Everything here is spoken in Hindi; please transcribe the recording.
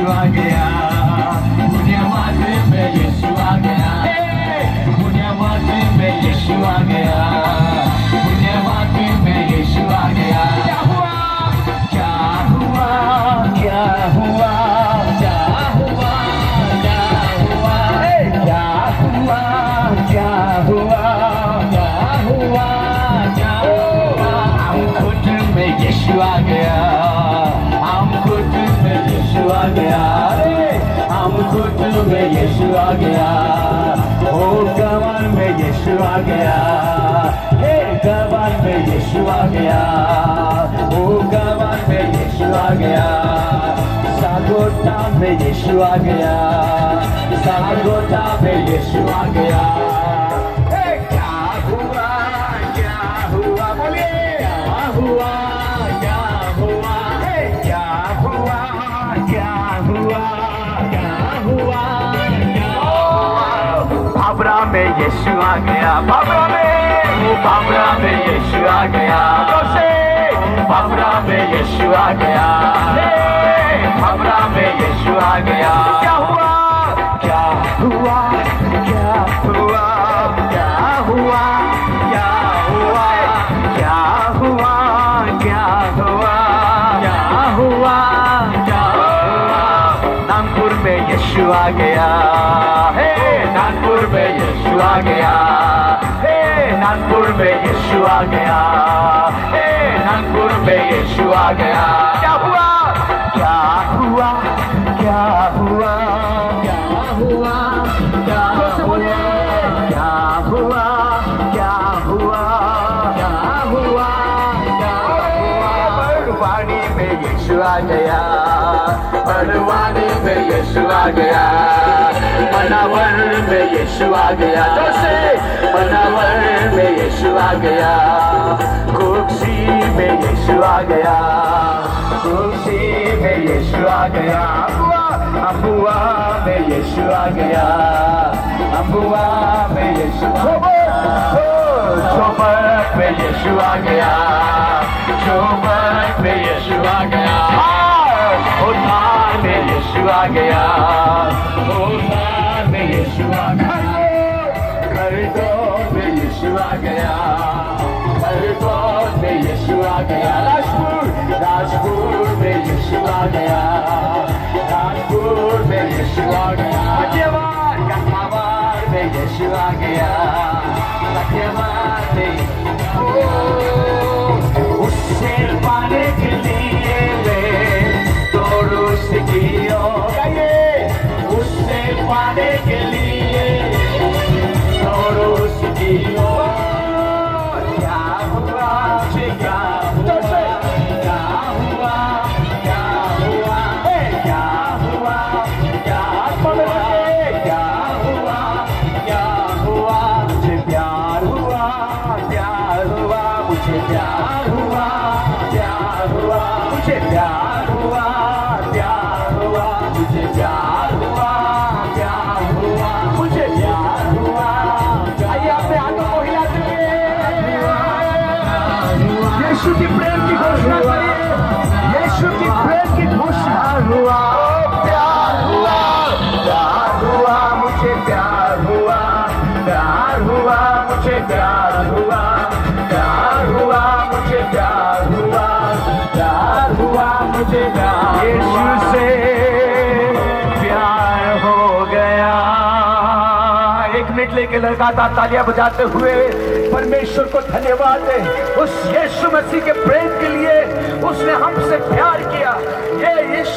आ गया दुनिया बात में यीशु गया दुनिया बात में यीशु आ गया दुनिया बात में यीशु आ गया क्या हुआ? क्या हुआ? क्या हुआ? क्या हुआ? क्या हुआ? क्या हुआ? क्या हुआ? क्या हुआ? क्या खुद में यीशु गया आ गया अरे हम खुद में यीशु आ गया। ओ कमर में यीशु आ गया। हे कमर में यीशु आ गया। ओ कमर में यीशु आ गया। सागोटा में यीशु आ गया। सागोटा में यीशु आ गया। बाबरा में यीशु आ गया। बाबरा में बाबरा में यीशु आ गया। बाबरा में यीशु आ गया। बाबरा में यीशु आ गया। क्या हुआ? क्या हुआ? क्या यीशु आ गया। हे नागपुर में यीशु आ गया। हे नागपुर में यीशु आ गया। हे नागपुर में यीशु आ गया। क्या हुआ? क्या हुआ? क्या हुआ? क्या हुआ? क्या क्या हुआ? क्या हुआ? क्या हुआ? क्या हुआ? में आ गया। बड़वानी में यीशु आ गया। मनावर में यीशु आ गया। जैसे मनावर में यीशु आ गया। कुर्सी में यीशु आ गया। कुर्सी में यीशु आ गया। अबुआ में यीशु आ गया। अबुआ में यीशु चौबट में यीशु आ गया। चौबट में यीशु आ गया। उधार में गया उधार में यीशु आ गया खरीदो में यीशु गया खरीदो में यीशु गया राजपुर राजपुर में यीशु गया राजपुर में यीशु आ गया सत्यवान कथावार में यीशु आ गया सत्यवान में प्यार हुआ प्यार हुआ मुझे प्यार हुआ प्यार हुआ मुझे प्यार हुआ प्यार हुआ मुझे प्यार हुआ आइए अपने की प्रेम की घोषणा करिए यीशु की प्रेम की घोषणा हुआ प्यार हुआ प्यार हुआ मुझे प्यार हुआ। प्यार हुआ मुझे प्यार प्यार हो गया। एक मिनट लेके लगातार तालियाँ बजाते हुए परमेश्वर को धन्यवाद दे उस यीशु मसीह के प्रेम के लिए उसने हमसे प्यार किया। ये यीशु